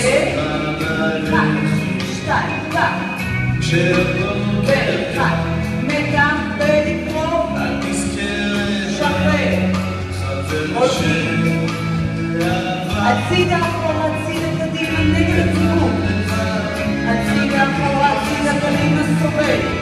אחד, שתיים, כך. ואחד. מתה ולקרוא. שחרר. הולכים. הצידה אחורה, הצידה קדימה, נגד הציבור. הצידה אחורה, הצידה קדימה, סובב.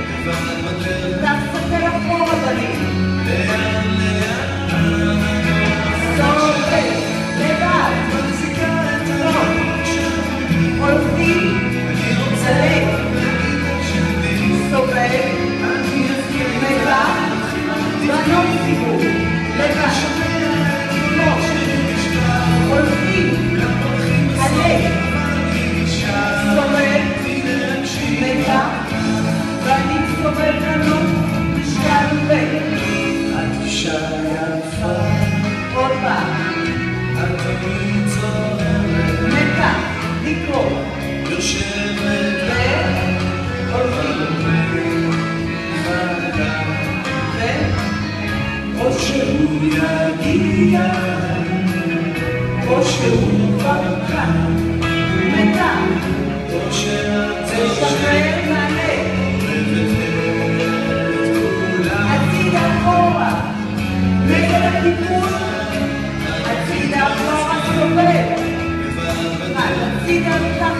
Le יגיע, או שהוא כבר כאן, ומתה, או שתשחרר מלא. הצידה אחורה, נגד הכיוון, הצידה אחורה סובב, הצידה מתחת.